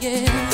yeah.